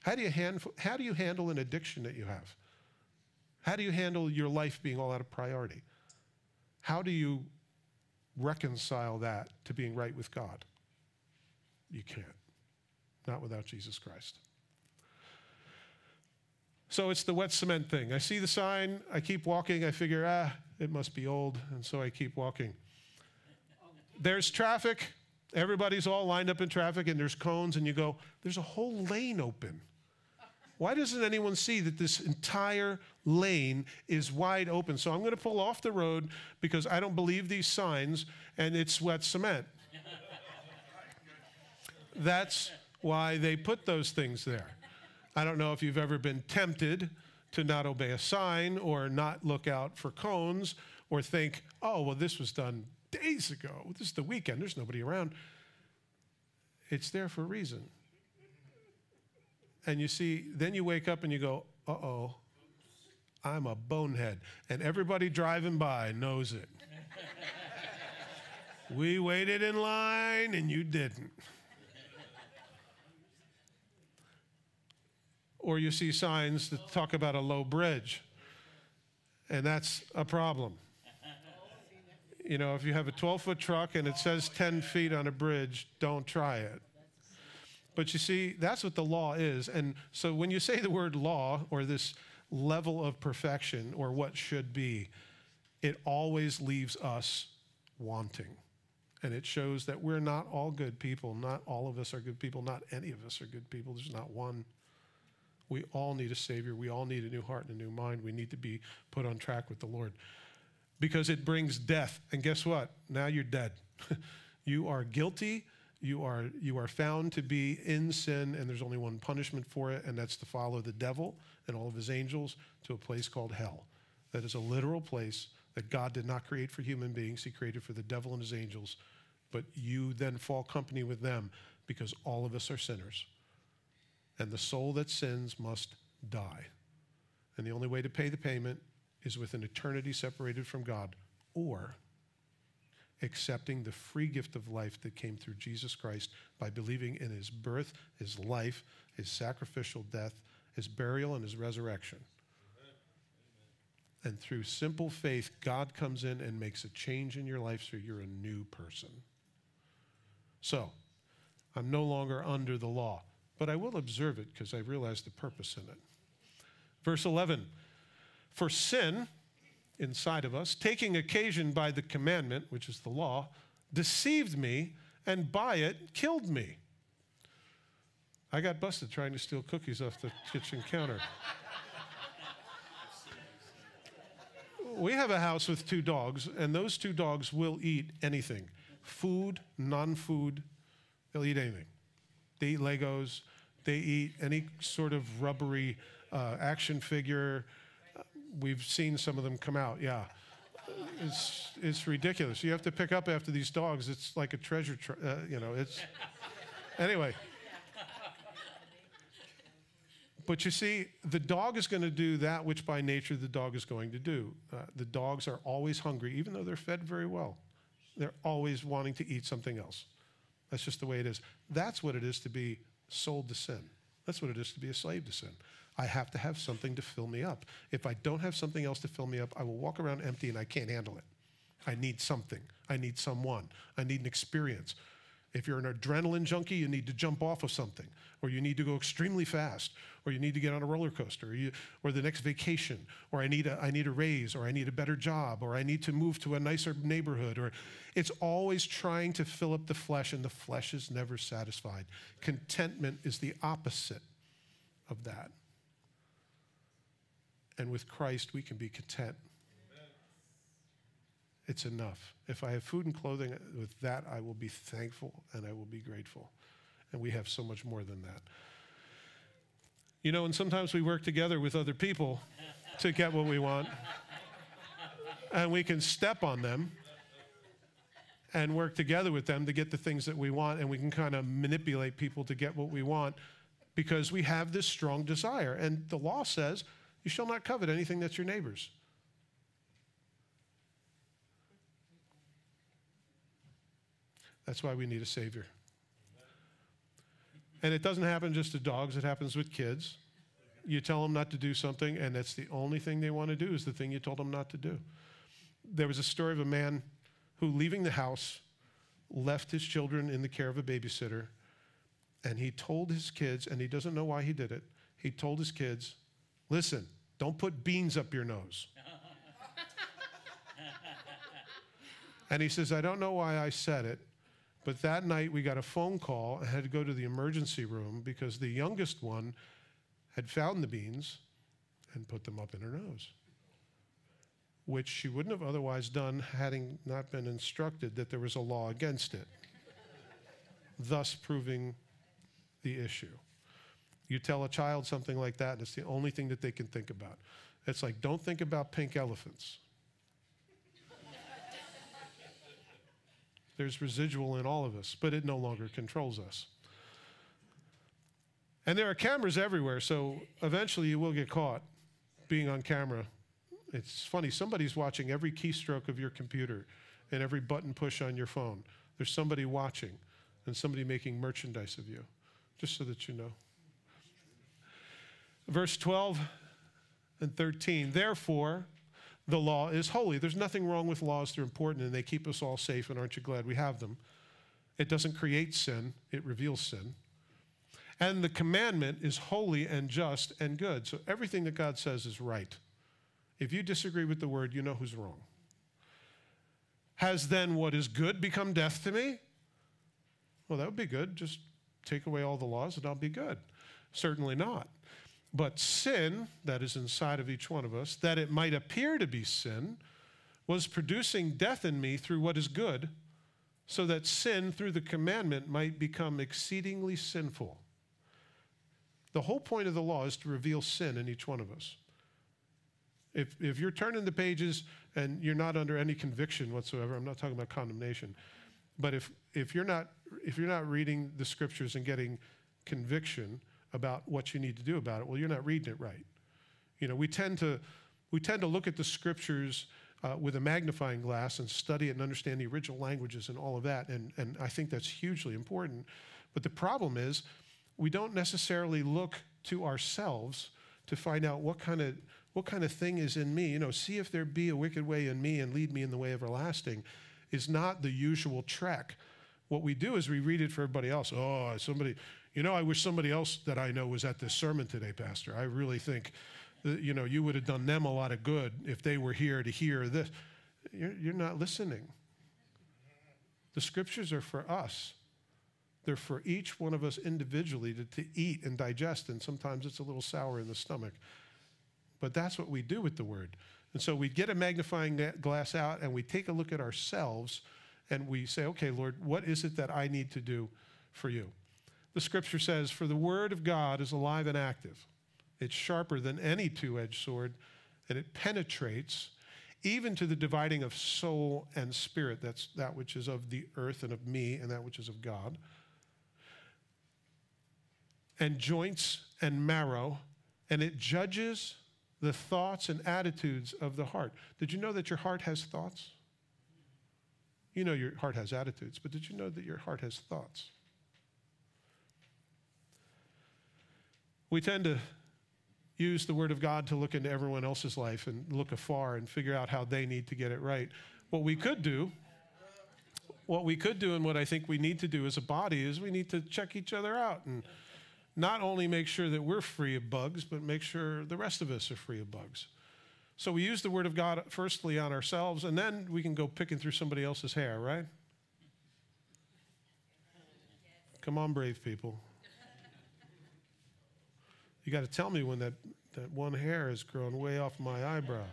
How do you, hand, how do you handle an addiction that you have? How do you handle your life being all out of priority? How do you reconcile that to being right with God? You can't. Not without Jesus Christ. So it's the wet cement thing. I see the sign, I keep walking, I figure, ah, it must be old, and so I keep walking. There's traffic, everybody's all lined up in traffic, and there's cones, and you go, there's a whole lane open. Why doesn't anyone see that this entire lane is wide open? So I'm going to pull off the road because I don't believe these signs and it's wet cement. That's why they put those things there. I don't know if you've ever been tempted to not obey a sign or not look out for cones or think, oh, well, this was done days ago. This is the weekend, there's nobody around. It's there for a reason. And you see, then you wake up and you go, uh oh, I'm a bonehead. And everybody driving by knows it. we waited in line and you didn't. Or you see signs that talk about a low bridge, and that's a problem. You know, if you have a 12 foot truck and it says 10 feet on a bridge, don't try it. But you see, that's what the law is. And so when you say the word law or this level of perfection or what should be, it always leaves us wanting. And it shows that we're not all good people. Not all of us are good people. Not any of us are good people. There's not one. We all need a Savior. We all need a new heart and a new mind. We need to be put on track with the Lord because it brings death. And guess what? Now you're dead. you are guilty you are, you are found to be in sin, and there's only one punishment for it, and that's to follow the devil and all of his angels to a place called hell. That is a literal place that God did not create for human beings, He created for the devil and his angels. But you then fall company with them because all of us are sinners. And the soul that sins must die. And the only way to pay the payment is with an eternity separated from God or accepting the free gift of life that came through Jesus Christ by believing in his birth, his life, his sacrificial death, his burial, and his resurrection. And through simple faith, God comes in and makes a change in your life so you're a new person. So, I'm no longer under the law, but I will observe it because I realize the purpose in it. Verse 11 For sin, inside of us, taking occasion by the commandment, which is the law, deceived me and by it killed me. I got busted trying to steal cookies off the kitchen counter. we have a house with two dogs, and those two dogs will eat anything food, non food, they'll eat anything. They eat Legos, they eat any sort of rubbery uh, action figure, we've seen some of them come out, yeah. It's, it's ridiculous. You have to pick up after these dogs. It's like a treasure, tr- uh, you know, it's. Anyway. But you see, the dog is going to do that which by nature the dog is going to do. Uh, the dogs are always hungry, even though they're fed very well. They're always wanting to eat something else. That's just the way it is. That's what it is to be sold to sin. That's what it is to be a slave to sin. I have to have something to fill me up. If I don't have something else to fill me up, I will walk around empty and I can't handle it. I need something. I need someone. I need an experience. If you're an adrenaline junkie, you need to jump off of something, or you need to go extremely fast, or you need to get on a roller coaster, or, you, or the next vacation, or I need, a, I need a raise, or I need a better job, or I need to move to a nicer neighborhood, or it's always trying to fill up the flesh, and the flesh is never satisfied. Contentment is the opposite of that. And with Christ, we can be content. It's enough. If I have food and clothing, with that, I will be thankful and I will be grateful. And we have so much more than that. You know, and sometimes we work together with other people to get what we want. And we can step on them and work together with them to get the things that we want. And we can kind of manipulate people to get what we want because we have this strong desire. And the law says you shall not covet anything that's your neighbor's. That's why we need a Savior. And it doesn't happen just to dogs, it happens with kids. You tell them not to do something, and that's the only thing they want to do is the thing you told them not to do. There was a story of a man who, leaving the house, left his children in the care of a babysitter, and he told his kids, and he doesn't know why he did it, he told his kids, Listen, don't put beans up your nose. and he says, I don't know why I said it, but that night we got a phone call and had to go to the emergency room because the youngest one had found the beans and put them up in her nose, which she wouldn't have otherwise done having not been instructed that there was a law against it, thus proving the issue. You tell a child something like that, and it's the only thing that they can think about. It's like, don't think about pink elephants. There's residual in all of us, but it no longer controls us. And there are cameras everywhere, so eventually you will get caught being on camera. It's funny, somebody's watching every keystroke of your computer and every button push on your phone. There's somebody watching and somebody making merchandise of you, just so that you know. Verse 12 and 13. Therefore, the law is holy. There's nothing wrong with laws. They're important and they keep us all safe. And aren't you glad we have them? It doesn't create sin, it reveals sin. And the commandment is holy and just and good. So everything that God says is right. If you disagree with the word, you know who's wrong. Has then what is good become death to me? Well, that would be good. Just take away all the laws and I'll be good. Certainly not. But sin, that is inside of each one of us, that it might appear to be sin, was producing death in me through what is good, so that sin through the commandment might become exceedingly sinful. The whole point of the law is to reveal sin in each one of us. If, if you're turning the pages and you're not under any conviction whatsoever, I'm not talking about condemnation, but if, if, you're not, if you're not reading the scriptures and getting conviction, about what you need to do about it. Well, you're not reading it right. You know, we tend to, we tend to look at the scriptures uh, with a magnifying glass and study it and understand the original languages and all of that. And, and I think that's hugely important. But the problem is, we don't necessarily look to ourselves to find out what kind of what kind of thing is in me. You know, see if there be a wicked way in me and lead me in the way everlasting is not the usual trek. What we do is we read it for everybody else. Oh, somebody, you know, I wish somebody else that I know was at this sermon today, Pastor. I really think that, you know, you would have done them a lot of good if they were here to hear this. You're, you're not listening. The scriptures are for us. They're for each one of us individually to, to eat and digest, and sometimes it's a little sour in the stomach. But that's what we do with the word. And so we get a magnifying glass out and we take a look at ourselves and we say, okay, Lord, what is it that I need to do for you? The scripture says, For the word of God is alive and active. It's sharper than any two edged sword, and it penetrates even to the dividing of soul and spirit. That's that which is of the earth and of me, and that which is of God. And joints and marrow, and it judges the thoughts and attitudes of the heart. Did you know that your heart has thoughts? You know your heart has attitudes, but did you know that your heart has thoughts? We tend to use the Word of God to look into everyone else's life and look afar and figure out how they need to get it right. What we could do, what we could do, and what I think we need to do as a body is we need to check each other out and not only make sure that we're free of bugs, but make sure the rest of us are free of bugs. So we use the Word of God firstly on ourselves, and then we can go picking through somebody else's hair, right? Come on, brave people. You got to tell me when that, that one hair has grown way off my eyebrow.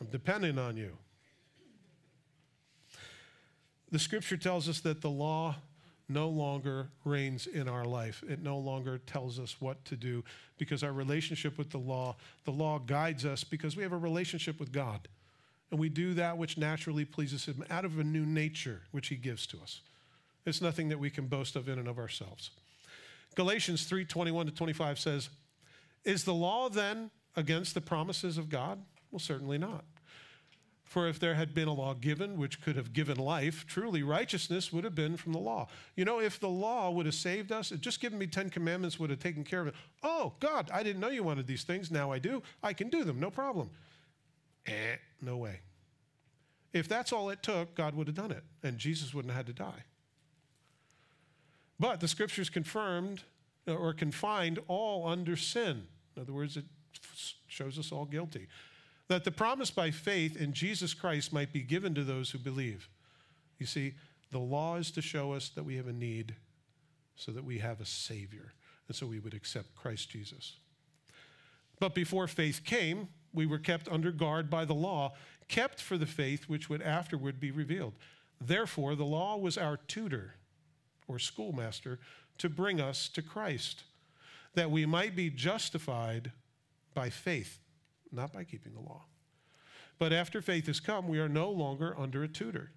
I'm depending on you. The scripture tells us that the law no longer reigns in our life. It no longer tells us what to do because our relationship with the law, the law guides us because we have a relationship with God. And we do that which naturally pleases Him out of a new nature which He gives to us. It's nothing that we can boast of in and of ourselves. Galatians 3 21 to 25 says, Is the law then against the promises of God? Well, certainly not. For if there had been a law given which could have given life, truly righteousness would have been from the law. You know, if the law would have saved us, just giving me 10 commandments would have taken care of it. Oh, God, I didn't know you wanted these things. Now I do. I can do them, no problem. Eh, no way. If that's all it took, God would have done it, and Jesus wouldn't have had to die. But the scriptures confirmed uh, or confined all under sin. In other words, it shows us all guilty. That the promise by faith in Jesus Christ might be given to those who believe. You see, the law is to show us that we have a need so that we have a Savior, and so we would accept Christ Jesus. But before faith came, we were kept under guard by the law, kept for the faith which would afterward be revealed. Therefore, the law was our tutor or schoolmaster to bring us to Christ, that we might be justified by faith, not by keeping the law. But after faith has come, we are no longer under a tutor.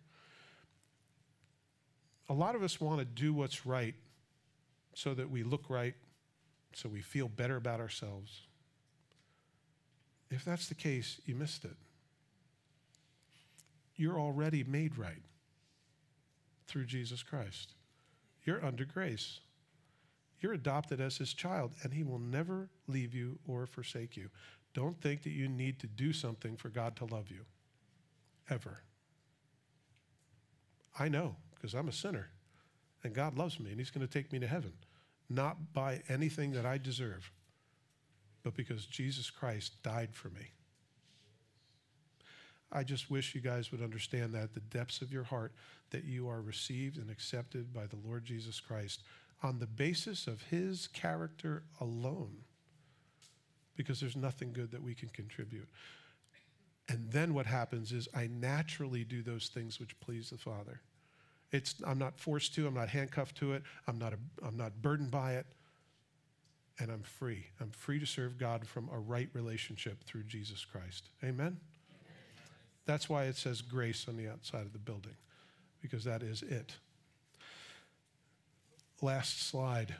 A lot of us want to do what's right so that we look right, so we feel better about ourselves. If that's the case, you missed it. You're already made right through Jesus Christ. You're under grace. You're adopted as his child, and he will never leave you or forsake you. Don't think that you need to do something for God to love you, ever. I know, because I'm a sinner, and God loves me, and he's going to take me to heaven, not by anything that I deserve, but because Jesus Christ died for me. I just wish you guys would understand that the depths of your heart that you are received and accepted by the Lord Jesus Christ on the basis of his character alone, because there's nothing good that we can contribute. And then what happens is I naturally do those things which please the Father. It's, I'm not forced to, I'm not handcuffed to it, I'm not, a, I'm not burdened by it, and I'm free. I'm free to serve God from a right relationship through Jesus Christ. Amen? That's why it says grace on the outside of the building, because that is it. Last slide.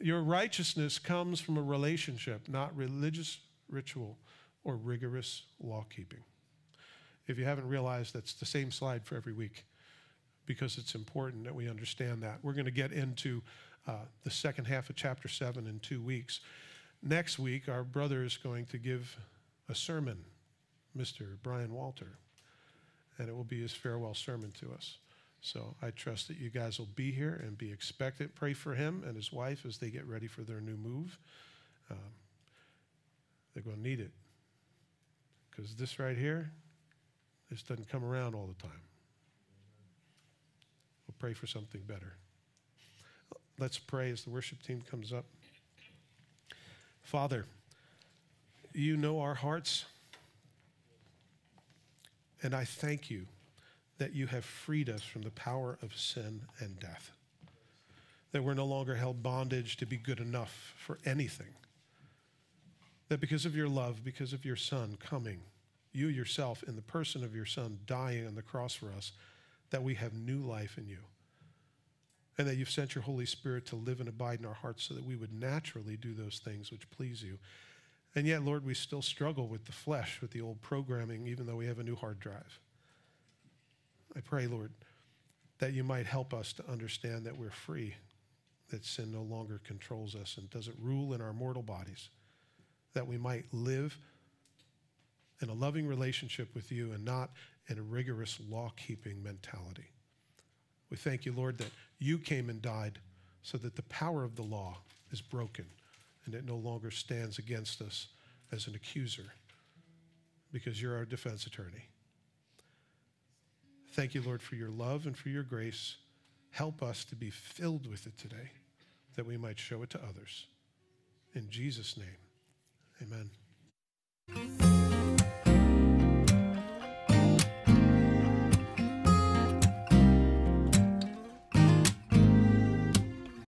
Your righteousness comes from a relationship, not religious ritual or rigorous law keeping. If you haven't realized, that's the same slide for every week because it's important that we understand that. We're going to get into uh, the second half of chapter 7 in two weeks. Next week, our brother is going to give a sermon, Mr. Brian Walter, and it will be his farewell sermon to us. So I trust that you guys will be here and be expectant. Pray for him and his wife as they get ready for their new move. Um, they're going to need it because this right here, this doesn't come around all the time. We'll pray for something better. Let's pray as the worship team comes up. Father, you know our hearts, and I thank you that you have freed us from the power of sin and death. That we're no longer held bondage to be good enough for anything. That because of your love, because of your Son coming, you yourself, in the person of your Son, dying on the cross for us, that we have new life in you. And that you've sent your Holy Spirit to live and abide in our hearts so that we would naturally do those things which please you. And yet, Lord, we still struggle with the flesh, with the old programming, even though we have a new hard drive. I pray, Lord, that you might help us to understand that we're free, that sin no longer controls us and doesn't rule in our mortal bodies, that we might live in a loving relationship with you and not in a rigorous law keeping mentality. We thank you, Lord, that you came and died so that the power of the law is broken and it no longer stands against us as an accuser because you're our defense attorney. Thank you, Lord, for your love and for your grace. Help us to be filled with it today that we might show it to others. In Jesus' name, amen.